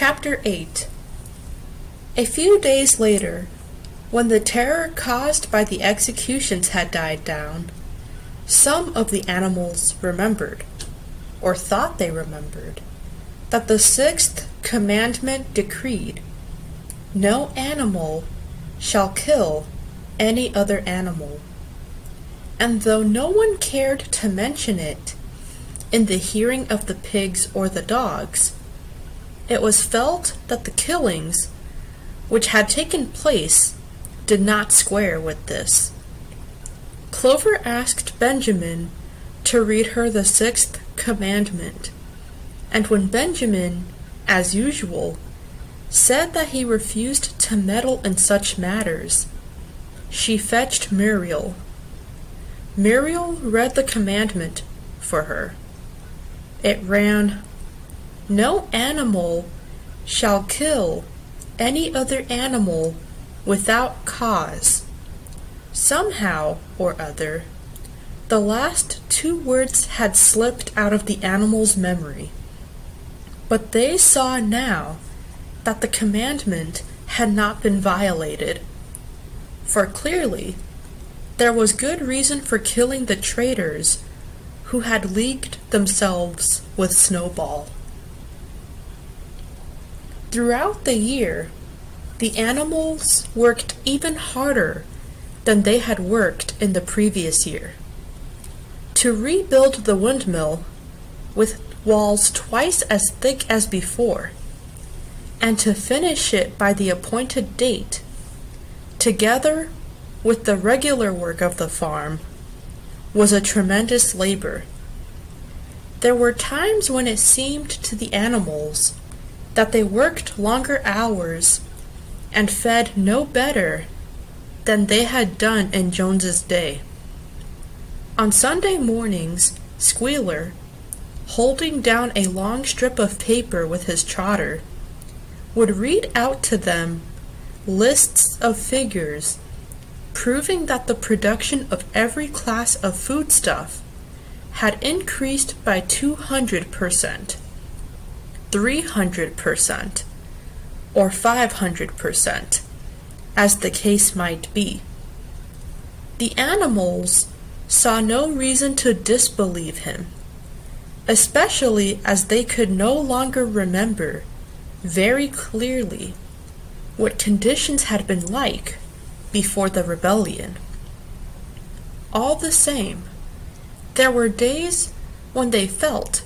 Chapter 8 A few days later, when the terror caused by the executions had died down, some of the animals remembered, or thought they remembered, that the sixth commandment decreed, No animal shall kill any other animal. And though no one cared to mention it in the hearing of the pigs or the dogs, it was felt that the killings which had taken place did not square with this. Clover asked Benjamin to read her the sixth commandment, and when Benjamin, as usual, said that he refused to meddle in such matters, she fetched Muriel. Muriel read the commandment for her. It ran, No animal shall kill any other animal without cause. Somehow or other, the last two words had slipped out of the animal's memory. But they saw now that the commandment had not been violated. For clearly, there was good reason for killing the traitors who had leagued themselves with Snowball. Throughout the year, the animals worked even harder than they had worked in the previous year. To rebuild the windmill with walls twice as thick as before, and to finish it by the appointed date, together with the regular work of the farm, was a tremendous labor. There were times when it seemed to the animals that they worked longer hours and fed no better than they had done in Jones's day. On Sunday mornings, Squealer, holding down a long strip of paper with his trotter, would read out to them lists of figures proving that the production of every class of foodstuff had increased by 200%, 300%, or 500%, as the case might be. The animals saw no reason to disbelieve him, especially as they could no longer remember very clearly what conditions had been like before the rebellion. All the same, there were days when they felt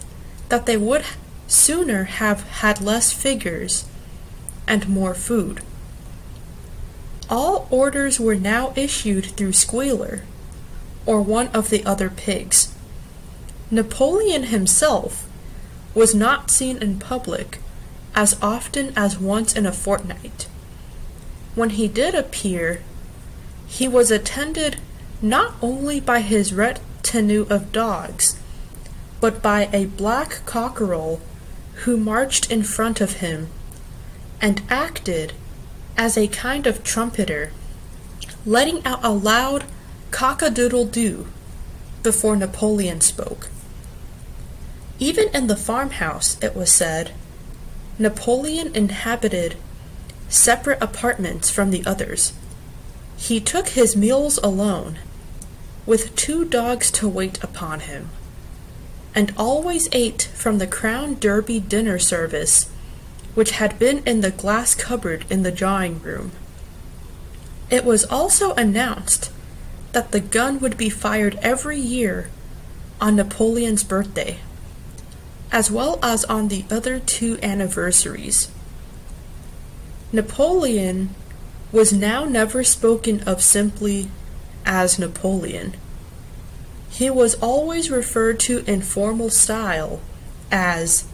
that they would sooner have had less figures and more food. All orders were now issued through Squealer, or one of the other pigs. Napoleon himself was not seen in public as often as once in a fortnight. When he did appear, he was attended not only by his retinue of dogs, but by a black cockerel who marched in front of him and acted as a kind of trumpeter, letting out a loud cock-a-doodle-doo before Napoleon spoke. Even in the farmhouse, it was said, Napoleon inhabited separate apartments from the others. He took his meals alone, with two dogs to wait upon him, and always ate from the Crown Derby dinner service which had been in the glass cupboard in the drawing room. It was also announced that the gun would be fired every year on Napoleon's birthday, as well as on the other two anniversaries. Napoleon was now never spoken of simply as Napoleon. He was always referred to in formal style as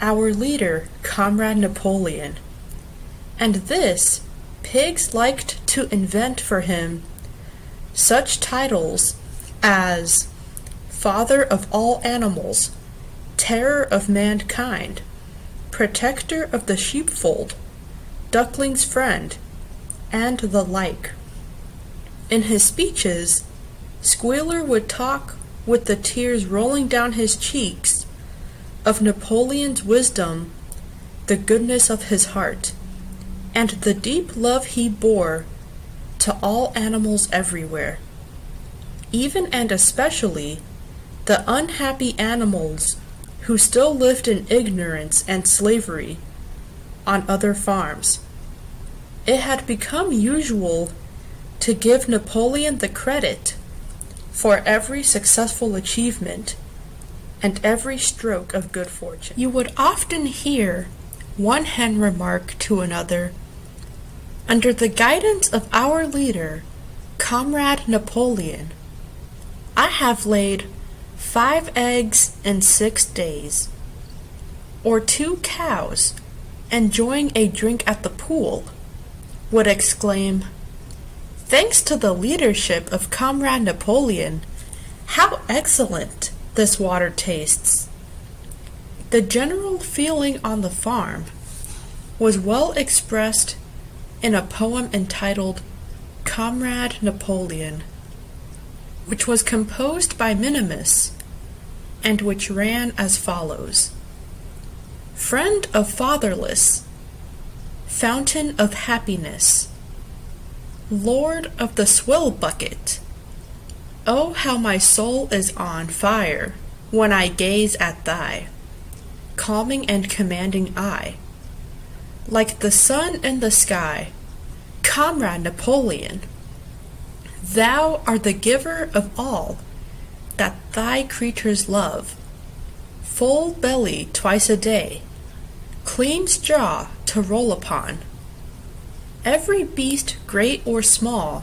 our leader, Comrade Napoleon. And this, pigs liked to invent for him such titles as Father of all animals, Terror of mankind, Protector of the sheepfold, Duckling's friend, and the like. In his speeches, Squealer would talk with the tears rolling down his cheeks of Napoleon's wisdom the goodness of his heart, and the deep love he bore to all animals everywhere, even and especially the unhappy animals who still lived in ignorance and slavery on other farms. It had become usual to give Napoleon the credit for every successful achievement and every stroke of good fortune. You would often hear one hen remark to another, Under the guidance of our leader, Comrade Napoleon, I have laid five eggs in six days, or two cows enjoying a drink at the pool, would exclaim, Thanks to the leadership of Comrade Napoleon, how excellent this water tastes. The general feeling on the farm was well expressed in a poem entitled Comrade Napoleon, which was composed by Minimus and which ran as follows Friend of fatherless, fountain of happiness, Lord of the swill bucket, oh how my soul is on fire when I gaze at thy calming and commanding eye. Like the sun in the sky, comrade Napoleon, thou art the giver of all that thy creatures love. Full belly twice a day, clean straw to roll upon. Every beast, great or small,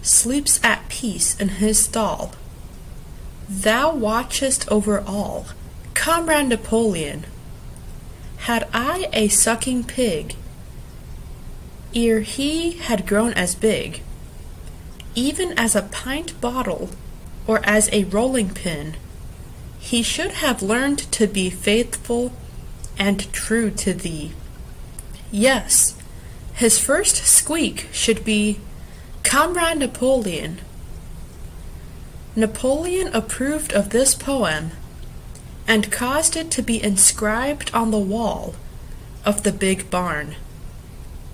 sleeps at peace in his stall. Thou watchest over all, comrade Napoleon. Had I a sucking pig, ere he had grown as big, even as a pint bottle or as a rolling pin, he should have learned to be faithful and true to thee. Yes, his first squeak should be, Comrade Napoleon. Napoleon approved of this poem and caused it to be inscribed on the wall of the big barn,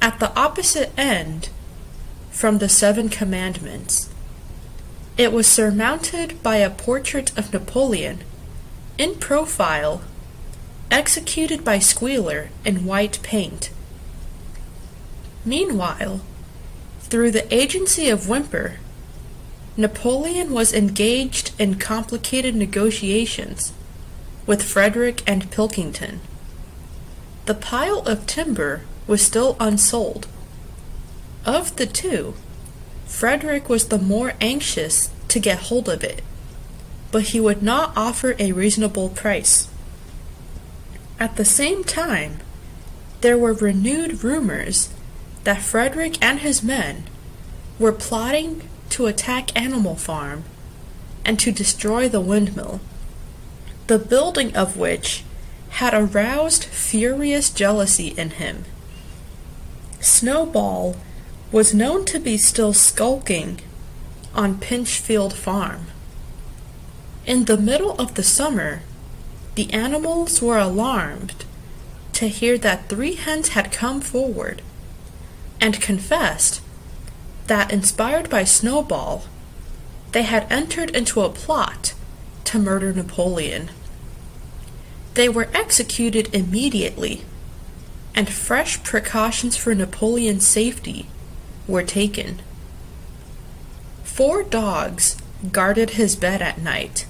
at the opposite end from the Seven Commandments. It was surmounted by a portrait of Napoleon, in profile, executed by Squealer in white paint. Meanwhile, through the agency of Whymper, Napoleon was engaged in complicated negotiations with Frederick and Pilkington. The pile of timber was still unsold. Of the two, Frederick was the more anxious to get hold of it, but he would not offer a reasonable price. At the same time, there were renewed rumors that Frederick and his men were plotting to attack Animal Farm and to destroy the windmill, the building of which had aroused furious jealousy in him. Snowball was known to be still skulking on Pinchfield Farm. In the middle of the summer, the animals were alarmed to hear that three hens had come forward and confessed that, inspired by Snowball, they had entered into a plot to murder Napoleon. They were executed immediately, and fresh precautions for Napoleon's safety were taken. Four dogs guarded his bed at night,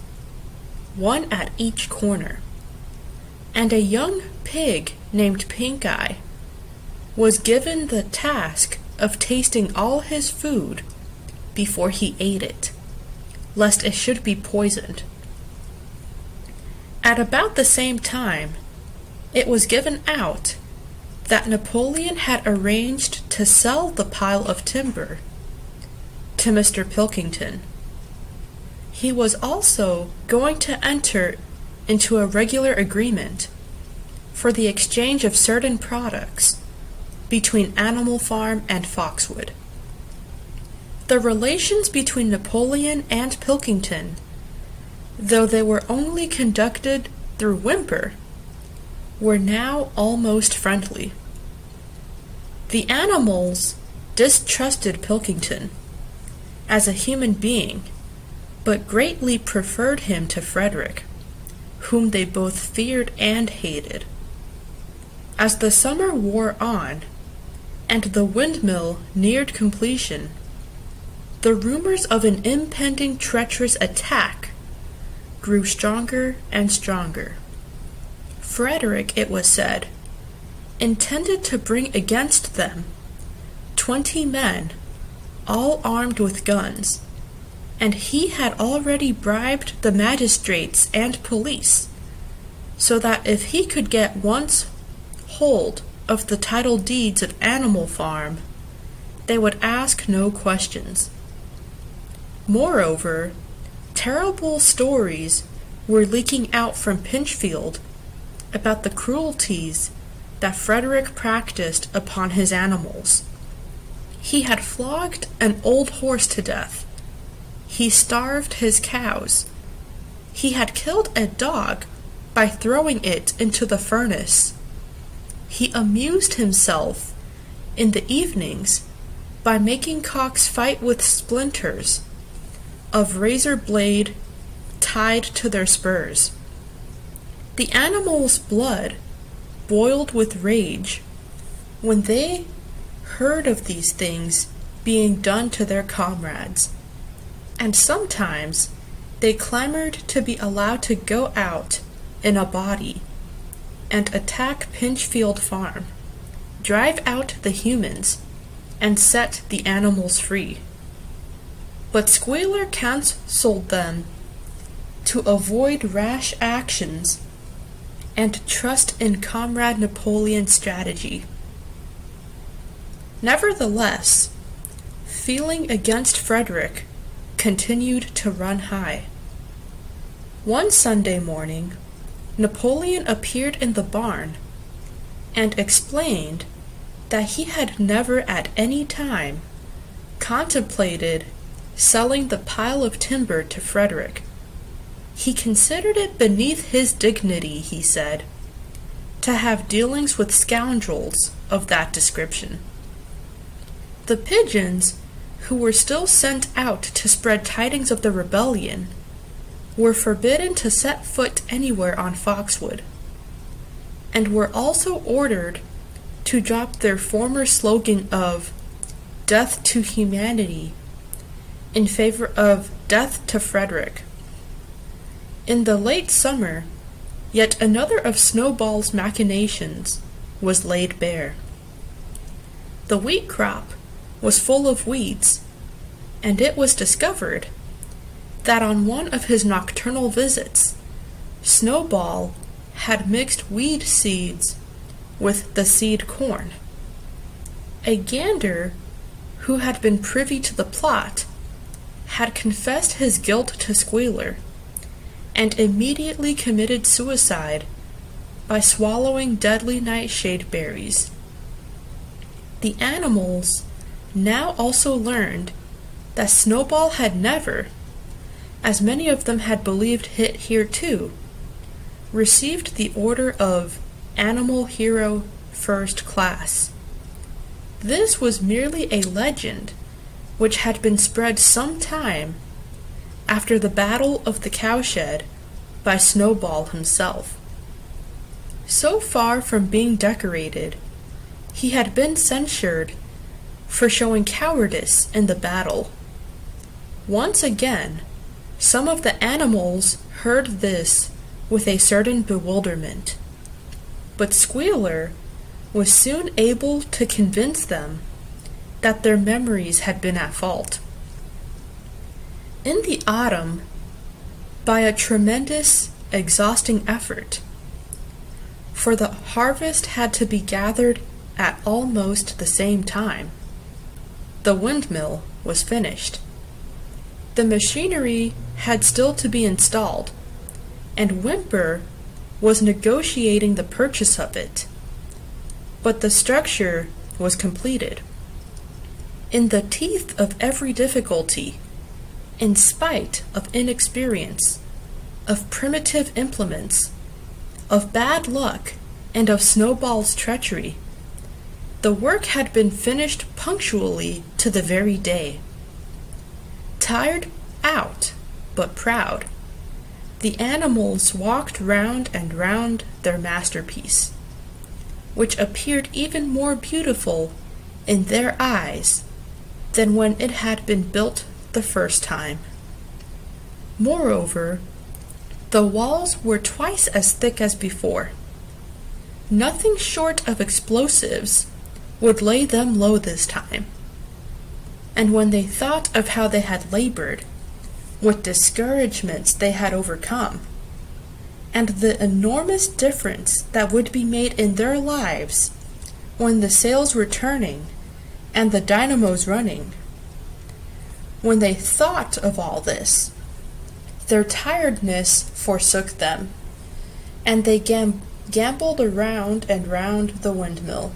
one at each corner, and a young pig named Pink Eye was given the task of tasting all his food before he ate it, lest it should be poisoned. At about the same time, it was given out that Napoleon had arranged to sell the pile of timber to Mr. Pilkington. He was also going to enter into a regular agreement for the exchange of certain products between Animal Farm and Foxwood. The relations between Napoleon and Pilkington, though they were only conducted through Whymper, were now almost friendly. The animals distrusted Pilkington as a human being, but greatly preferred him to Frederick, whom they both feared and hated. As the summer wore on, and the windmill neared completion, the rumors of an impending treacherous attack grew stronger and stronger. Frederick, it was said, intended to bring against them twenty men, all armed with guns, and he had already bribed the magistrates and police, so that if he could get once hold of the title deeds of Animal Farm, they would ask no questions. Moreover, terrible stories were leaking out from Pinchfield about the cruelties that Frederick practiced upon his animals. He had flogged an old horse to death. He starved his cows. He had killed a dog by throwing it into the furnace. He amused himself in the evenings by making cocks fight with splinters of razor blade tied to their spurs. The animals' blood boiled with rage when they heard of these things being done to their comrades, and sometimes they clamored to be allowed to go out in a body and attack Pinchfield Farm, drive out the humans, and set the animals free. But Squealer counseled them to avoid rash actions and trust in Comrade Napoleon's strategy. Nevertheless, feeling against Frederick continued to run high. One Sunday morning, Napoleon appeared in the barn and explained that he had never at any time contemplated selling the pile of timber to Frederick. He considered it beneath his dignity, he said, to have dealings with scoundrels of that description. The pigeons, who were still sent out to spread tidings of the rebellion, were forbidden to set foot anywhere on Foxwood, and were also ordered to drop their former slogan of Death to Humanity in favor of Death to Frederick. In the late summer, yet another of Snowball's machinations was laid bare. The wheat crop was full of weeds, and it was discovered that on one of his nocturnal visits, Snowball had mixed weed seeds with the seed corn. A gander who had been privy to the plot had confessed his guilt to Squealer and immediately committed suicide by swallowing deadly nightshade berries. The animals now also learned that Snowball had never, as many of them had believed hit here too, received the order of Animal Hero First Class. This was merely a legend which had been spread some time after the Battle of the Cowshed by Snowball himself. So far from being decorated, he had been censured for showing cowardice in the battle. Once again, some of the animals heard this with a certain bewilderment. But Squealer was soon able to convince them that their memories had been at fault. In the autumn, by a tremendous, exhausting effort, for the harvest had to be gathered at almost the same time, the windmill was finished. The machinery had still to be installed, and Whymper was negotiating the purchase of it. But the structure was completed. In the teeth of every difficulty, in spite of inexperience, of primitive implements, of bad luck, and of Snowball's treachery. The work had been finished punctually to the very day. Tired out, but proud, the animals walked round and round their masterpiece, which appeared even more beautiful in their eyes than when it had been built the first time. Moreover, the walls were twice as thick as before. Nothing short of explosives would lay them low this time. And when they thought of how they had labored, what discouragements they had overcome, and the enormous difference that would be made in their lives when the sails were turning and the dynamos running, when they thought of all this, their tiredness forsook them, and they gam- gamboled around and round the windmill,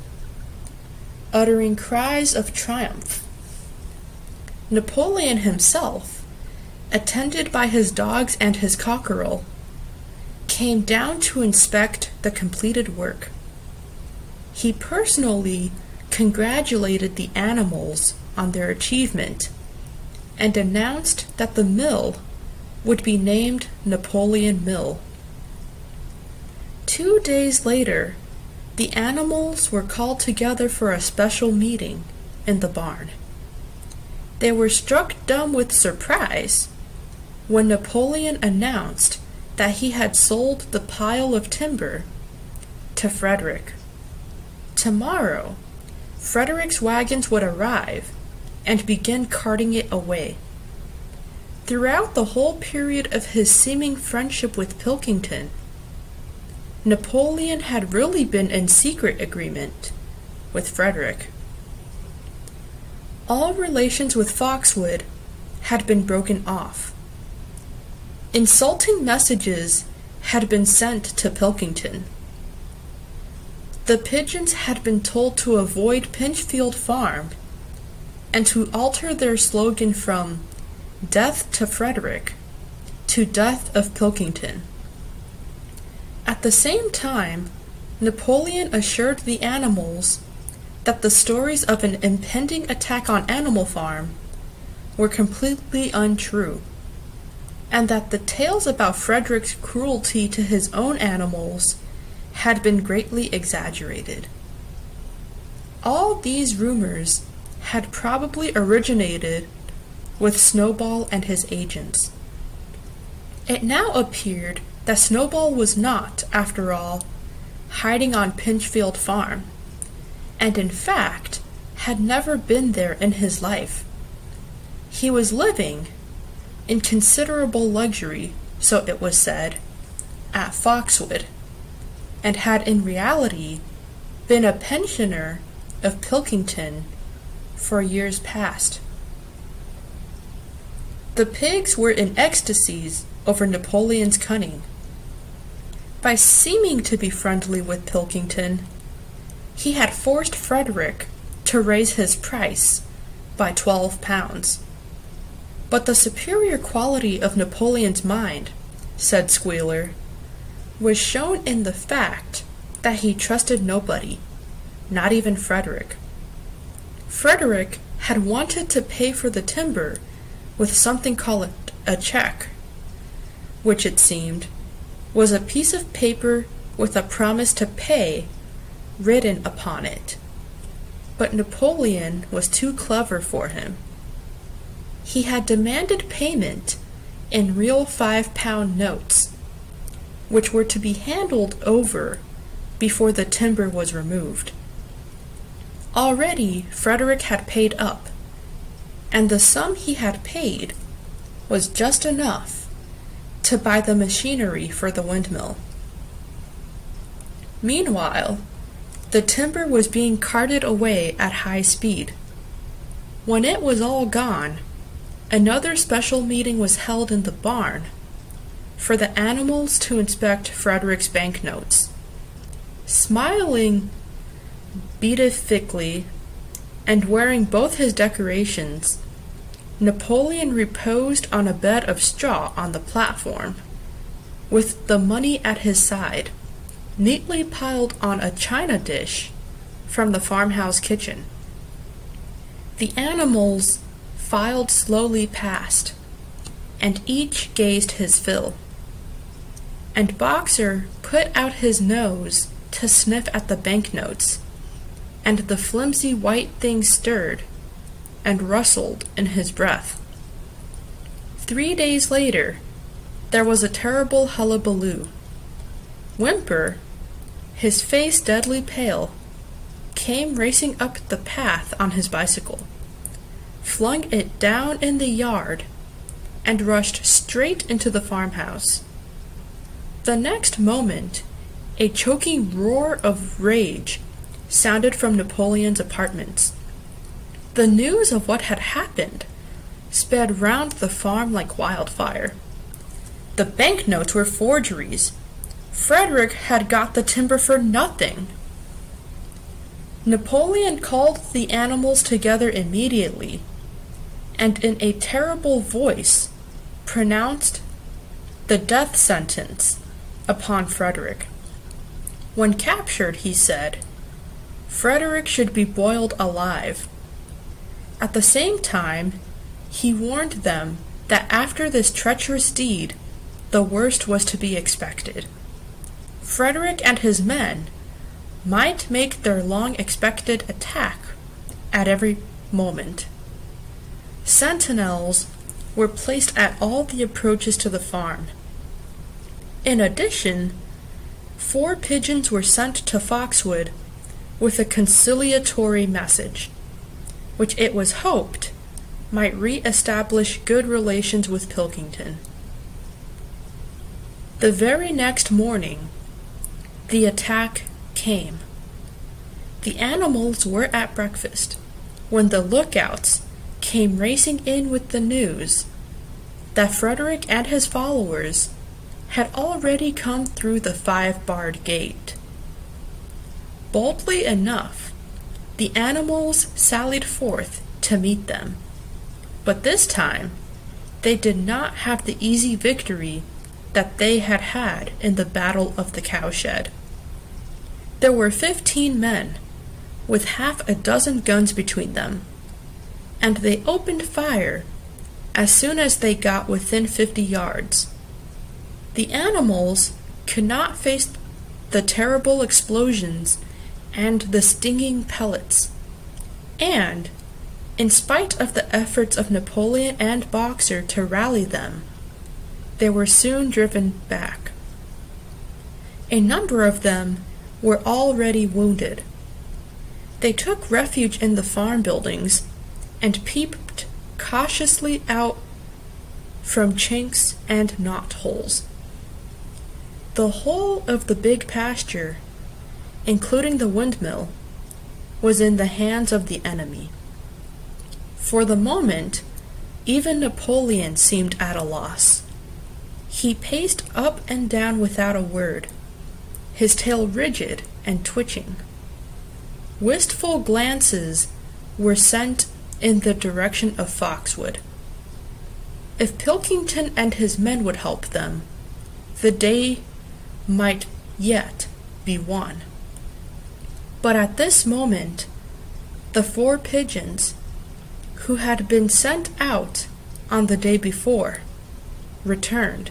uttering cries of triumph. Napoleon himself, attended by his dogs and his cockerel, came down to inspect the completed work. He personally congratulated the animals on their achievement and announced that the mill would be named Napoleon Mill. Two days later, the animals were called together for a special meeting in the barn. They were struck dumb with surprise when Napoleon announced that he had sold the pile of timber to Frederick. Tomorrow, Frederick's wagons would arrive and begin carting it away. Throughout the whole period of his seeming friendship with Pilkington, Napoleon had really been in secret agreement with Frederick. All relations with Foxwood had been broken off. Insulting messages had been sent to Pilkington. The pigeons had been told to avoid Pinchfield Farm and to alter their slogan from Death to Frederick to Death of Pilkington. At the same time, Napoleon assured the animals that the stories of an impending attack on Animal Farm were completely untrue, and that the tales about Frederick's cruelty to his own animals had been greatly exaggerated. All these rumors had probably originated with Snowball and his agents. It now appeared that Snowball was not, after all, hiding on Pinchfield Farm, and in fact had never been there in his life. He was living, in considerable luxury, so it was said, at Foxwood, and had in reality been a pensioner of Pilkington for years past. The pigs were in ecstasies over Napoleon's cunning. By seeming to be friendly with Pilkington, he had forced Frederick to raise his price by twelve pounds. But the superior quality of Napoleon's mind, said Squealer, was shown in the fact that he trusted nobody, not even Frederick. Frederick had wanted to pay for the timber with something called a check, which it seemed was a piece of paper with a promise to pay written upon it. But Napoleon was too clever for him. He had demanded payment in real five pound notes, which were to be handled over before the timber was removed. Already Frederick had paid up, and the sum he had paid was just enough to buy the machinery for the windmill. Meanwhile, the timber was being carted away at high speed. When it was all gone, another special meeting was held in the barn for the animals to inspect Frederick's banknotes. Smiling beatifically and wearing both his decorations, Napoleon reposed on a bed of straw on the platform, with the money at his side, neatly piled on a china dish from the farmhouse kitchen. The animals filed slowly past, and each gazed his fill. And Boxer put out his nose to sniff at the banknotes, and the flimsy white thing stirred and rustled in his breath. Three days later, there was a terrible hullabaloo. Whymper, his face deadly pale, came racing up the path on his bicycle, flung it down in the yard, and rushed straight into the farmhouse. The next moment, a choking roar of rage sounded from Napoleon's apartments. The news of what had happened sped round the farm like wildfire. The banknotes were forgeries. Frederick had got the timber for nothing. Napoleon called the animals together immediately, and in a terrible voice pronounced the death sentence upon Frederick. When captured, he said, Frederick should be boiled alive. At the same time, he warned them that after this treacherous deed, the worst was to be expected. Frederick and his men might make their long expected attack at every moment. Sentinels were placed at all the approaches to the farm. In addition, four pigeons were sent to Foxwood with a conciliatory message, which it was hoped might re-establish good relations with Pilkington. The very next morning, the attack came. The animals were at breakfast when the lookouts came racing in with the news that Frederick and his followers had already come through the five barred gate. Boldly enough, the animals sallied forth to meet them. But this time, they did not have the easy victory that they had had in the Battle of the Cowshed. There were fifteen men, with half a dozen guns between them, and they opened fire as soon as they got within fifty yards. The animals could not face the terrible explosions and the stinging pellets, and, in spite of the efforts of Napoleon and Boxer to rally them, they were soon driven back. A number of them were already wounded. They took refuge in the farm buildings and peeped cautiously out from chinks and knot holes. The whole of the big pasture, including the windmill, was in the hands of the enemy. For the moment, even Napoleon seemed at a loss. He paced up and down without a word, his tail rigid and twitching. Wistful glances were sent in the direction of Foxwood. If Pilkington and his men would help them, the day might yet be won. But at this moment, the four pigeons, who had been sent out on the day before, returned.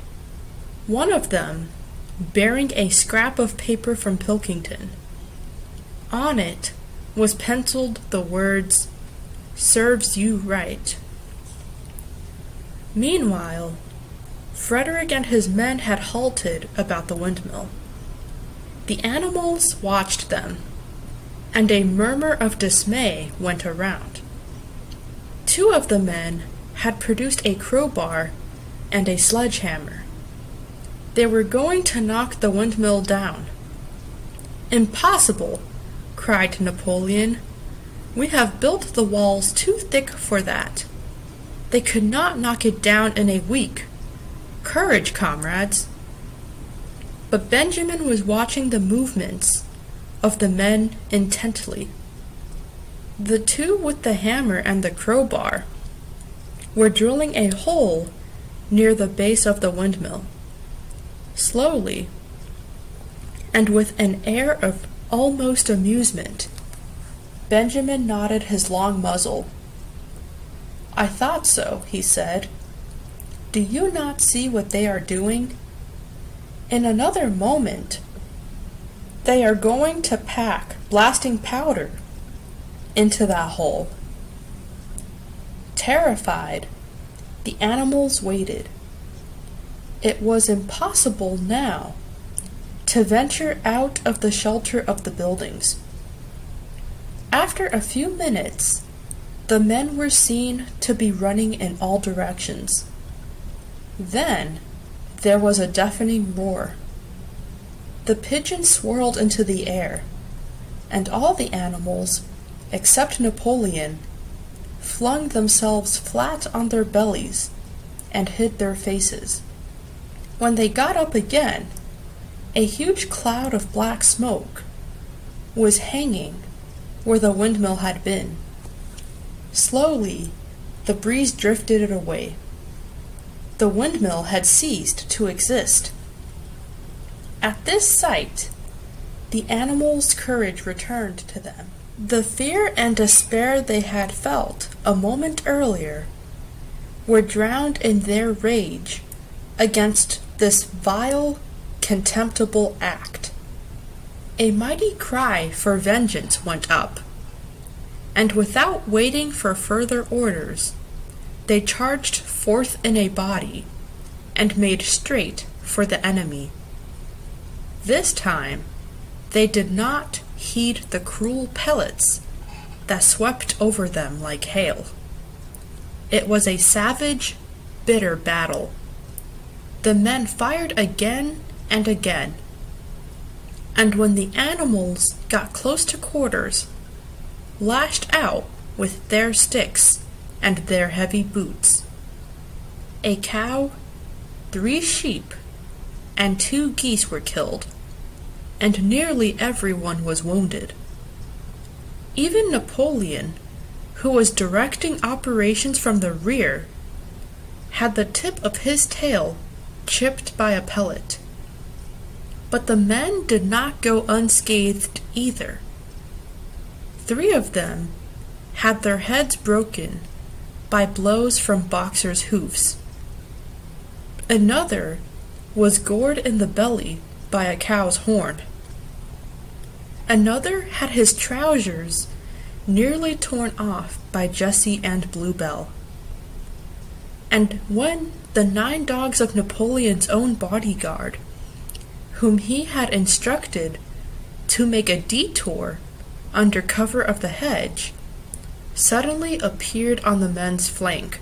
One of them bearing a scrap of paper from Pilkington. On it was penciled the words, Serves you right. Meanwhile, Frederick and his men had halted about the windmill. The animals watched them, and a murmur of dismay went around. Two of the men had produced a crowbar and a sledgehammer. They were going to knock the windmill down. Impossible! cried Napoleon. We have built the walls too thick for that. They could not knock it down in a week. Courage, comrades! But Benjamin was watching the movements of the men intently. The two with the hammer and the crowbar were drilling a hole near the base of the windmill. Slowly, and with an air of almost amusement, Benjamin nodded his long muzzle. I thought so, he said. Do you not see what they are doing? In another moment, they are going to pack blasting powder into that hole. Terrified, the animals waited. It was impossible now to venture out of the shelter of the buildings. After a few minutes, the men were seen to be running in all directions. Then there was a deafening roar. The pigeon swirled into the air, and all the animals, except Napoleon, flung themselves flat on their bellies and hid their faces. When they got up again, a huge cloud of black smoke was hanging where the windmill had been. Slowly, the breeze drifted it away. The windmill had ceased to exist. At this sight, the animals' courage returned to them. The fear and despair they had felt a moment earlier were drowned in their rage against this vile, contemptible act. A mighty cry for vengeance went up and without waiting for further orders, they charged forth in a body and made straight for the enemy. This time, they did not heed the cruel pellets that swept over them like hail. It was a savage, bitter battle. The men fired again and again, and when the animals got close to quarters, lashed out with their sticks and their heavy boots. A cow, three sheep, and two geese were killed, and nearly everyone was wounded. Even Napoleon, who was directing operations from the rear, had the tip of his tail chipped by a pellet. But the men did not go unscathed either. Three of them had their heads broken by blows from Boxer's hoofs. Another was gored in the belly by a cow's horn. Another had his trousers nearly torn off by Jessie and Bluebell. And when the nine dogs of Napoleon's own bodyguard, whom he had instructed to make a detour under cover of the hedge, suddenly appeared on the men's flank,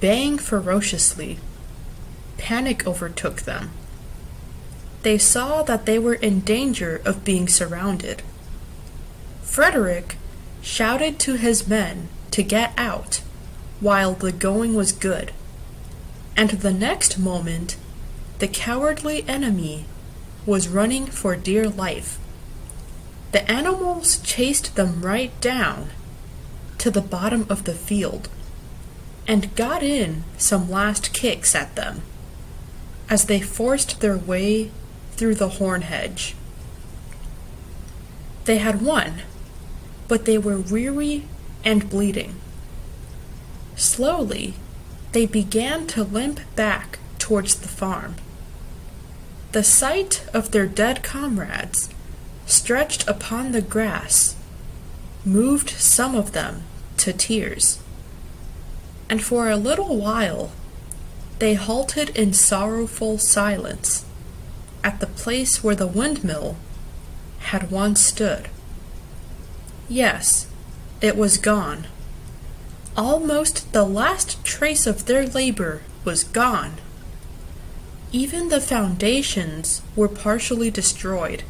baying ferociously. Panic overtook them. They saw that they were in danger of being surrounded. Frederick shouted to his men to get out while the going was good, and the next moment the cowardly enemy was running for dear life. The animals chased them right down to the bottom of the field and got in some last kicks at them as they forced their way through the horn hedge. They had won, but they were weary and bleeding. Slowly, they began to limp back towards the farm. The sight of their dead comrades stretched upon the grass, moved some of them to tears. And for a little while they halted in sorrowful silence at the place where the windmill had once stood. Yes, it was gone. Almost the last trace of their labor was gone. Even the foundations were partially destroyed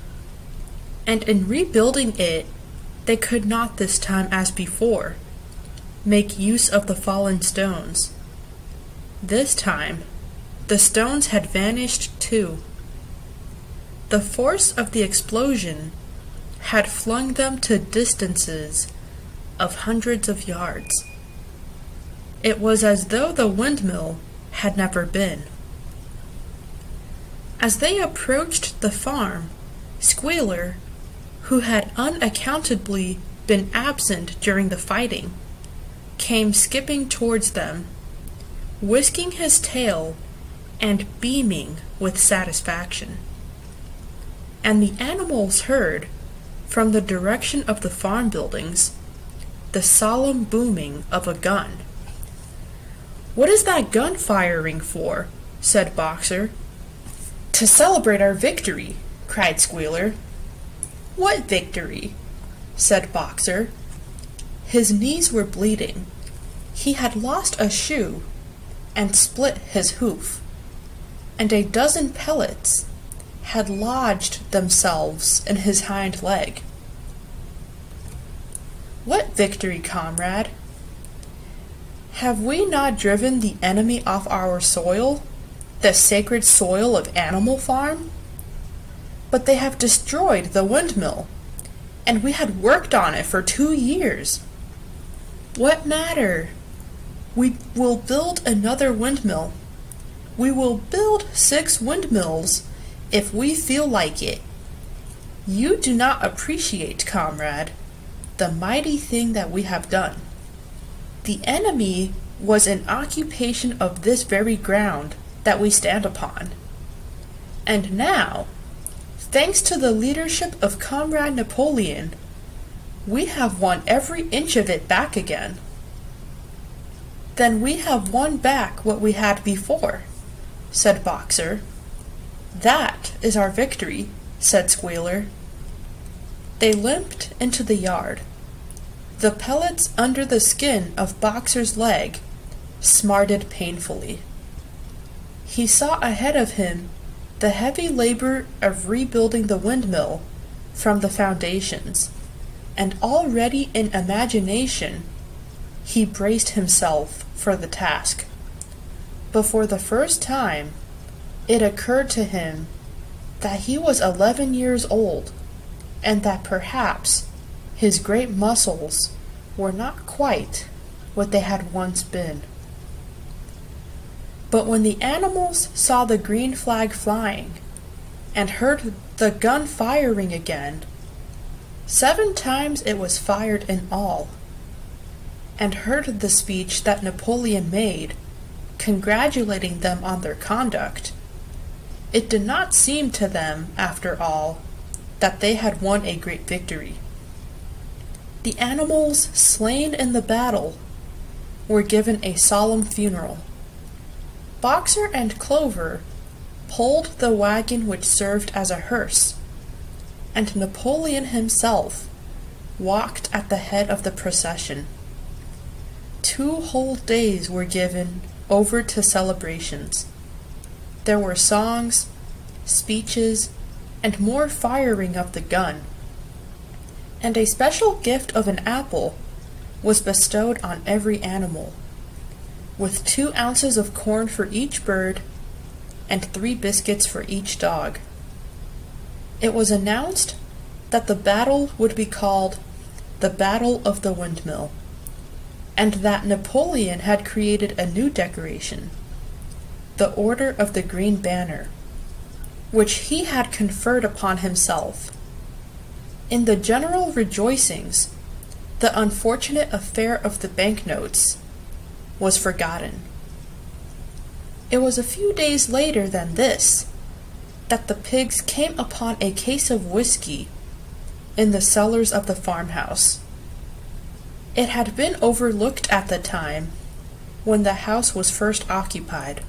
and in rebuilding it, they could not this time as before make use of the fallen stones. This time, the stones had vanished too. The force of the explosion had flung them to distances of hundreds of yards. It was as though the windmill had never been. As they approached the farm, Squealer, who had unaccountably been absent during the fighting, came skipping towards them, whisking his tail and beaming with satisfaction. And the animals heard, from the direction of the farm buildings, the solemn booming of a gun. What is that gun firing for? said Boxer. To celebrate our victory, cried Squealer. What victory? said Boxer. His knees were bleeding. He had lost a shoe and split his hoof, and a dozen pellets had lodged themselves in his hind leg. What victory, comrade? Have we not driven the enemy off our soil, the sacred soil of Animal Farm? But they have destroyed the windmill and we had worked on it for two years. What matter? We will build another windmill. We will build six windmills if we feel like it. You do not appreciate, comrade, the mighty thing that we have done. The enemy was in occupation of this very ground that we stand upon. And now Thanks to the leadership of Comrade Napoleon, we have won every inch of it back again. Then we have won back what we had before, said Boxer. That is our victory, said Squealer. They limped into the yard. The pellets under the skin of Boxer's leg smarted painfully. He saw ahead of him the heavy labor of rebuilding the windmill from the foundations, and already in imagination he braced himself for the task. But for the first time it occurred to him that he was eleven years old, and that perhaps his great muscles were not quite what they had once been. But when the animals saw the green flag flying, and heard the gun firing again, seven times it was fired in all, and heard the speech that Napoleon made, congratulating them on their conduct, it did not seem to them, after all, that they had won a great victory. The animals slain in the battle were given a solemn funeral Boxer and Clover pulled the wagon which served as a hearse, and Napoleon himself walked at the head of the procession. Two whole days were given over to celebrations. There were songs, speeches, and more firing of the gun. And a special gift of an apple was bestowed on every animal with two ounces of corn for each bird and three biscuits for each dog. It was announced that the battle would be called the Battle of the Windmill, and that Napoleon had created a new decoration, the Order of the Green Banner, which he had conferred upon himself. In the general rejoicings, the unfortunate affair of the banknotes was forgotten. It was a few days later than this that the pigs came upon a case of whiskey in the cellars of the farmhouse. It had been overlooked at the time when the house was first occupied.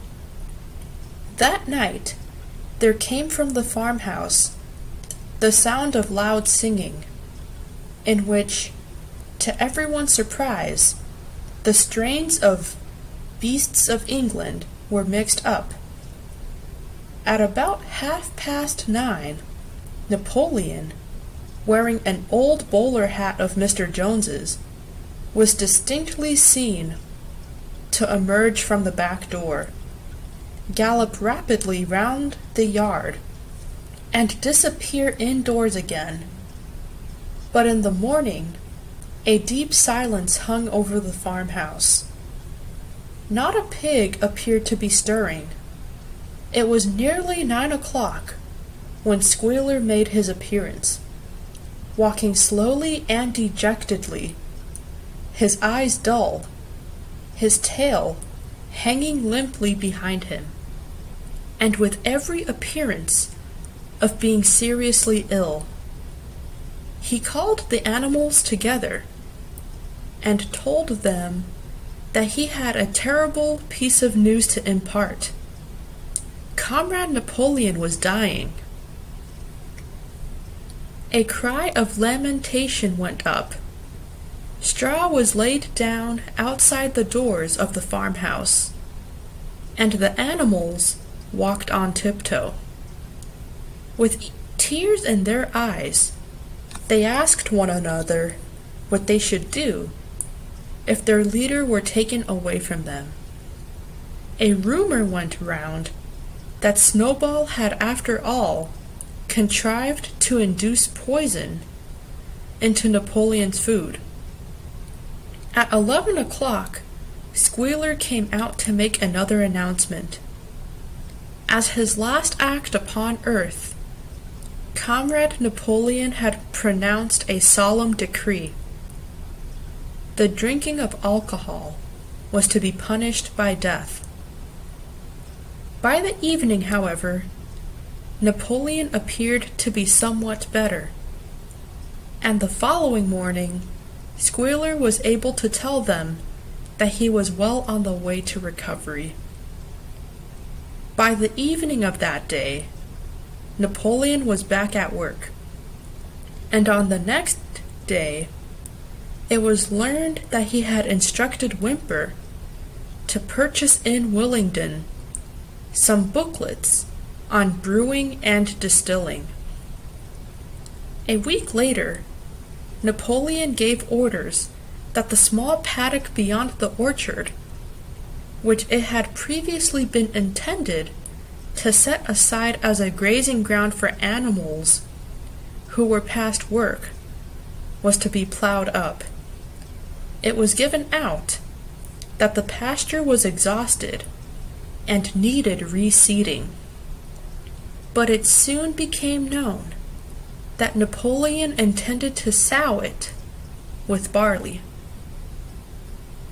That night there came from the farmhouse the sound of loud singing, in which, to everyone's surprise, the strains of Beasts of England were mixed up. At about half past nine, Napoleon, wearing an old bowler hat of Mr. Jones's, was distinctly seen to emerge from the back door, gallop rapidly round the yard, and disappear indoors again. But in the morning a deep silence hung over the farmhouse. Not a pig appeared to be stirring. It was nearly nine o'clock when Squealer made his appearance, walking slowly and dejectedly, his eyes dull, his tail hanging limply behind him, and with every appearance of being seriously ill. He called the animals together and told them that he had a terrible piece of news to impart. Comrade Napoleon was dying. A cry of lamentation went up. Straw was laid down outside the doors of the farmhouse, and the animals walked on tiptoe. With tears in their eyes, they asked one another what they should do if their leader were taken away from them. A rumor went round that Snowball had, after all, contrived to induce poison into Napoleon's food. At eleven o'clock, Squealer came out to make another announcement. As his last act upon earth, Comrade Napoleon had pronounced a solemn decree. The drinking of alcohol was to be punished by death. By the evening, however, Napoleon appeared to be somewhat better, and the following morning, Squealer was able to tell them that he was well on the way to recovery. By the evening of that day, Napoleon was back at work. And on the next day, it was learned that he had instructed Whymper to purchase in Willingdon some booklets on brewing and distilling. A week later, Napoleon gave orders that the small paddock beyond the orchard, which it had previously been intended to set aside as a grazing ground for animals who were past work was to be plowed up. It was given out that the pasture was exhausted and needed reseeding. But it soon became known that Napoleon intended to sow it with barley.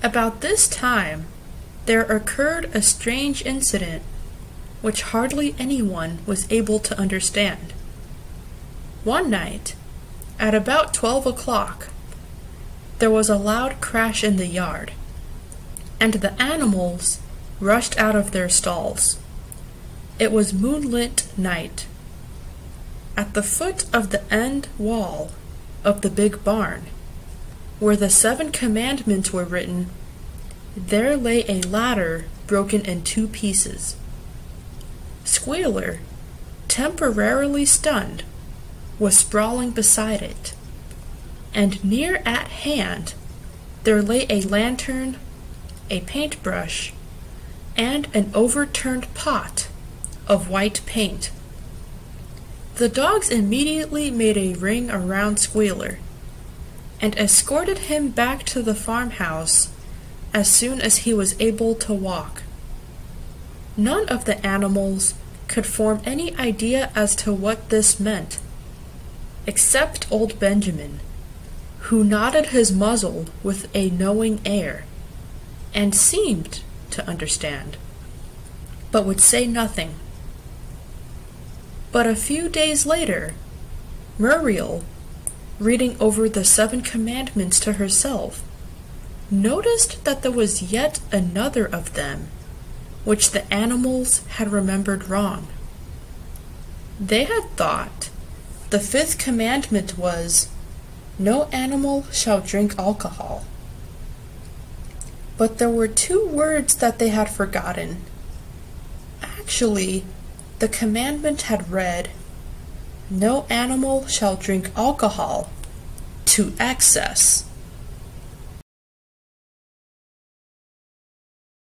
About this time, there occurred a strange incident which hardly anyone was able to understand. One night, at about twelve o'clock, there was a loud crash in the yard, and the animals rushed out of their stalls. It was moonlit night. At the foot of the end wall of the big barn, where the seven commandments were written, there lay a ladder broken in two pieces. Squealer, temporarily stunned, was sprawling beside it, and near at hand there lay a lantern, a paintbrush, and an overturned pot of white paint. The dogs immediately made a ring around Squealer and escorted him back to the farmhouse as soon as he was able to walk. None of the animals could form any idea as to what this meant, except old Benjamin, who nodded his muzzle with a knowing air, and seemed to understand, but would say nothing. But a few days later, Muriel, reading over the Seven Commandments to herself, noticed that there was yet another of them which the animals had remembered wrong. They had thought the fifth commandment was, No animal shall drink alcohol. But there were two words that they had forgotten. Actually, the commandment had read, No animal shall drink alcohol to excess.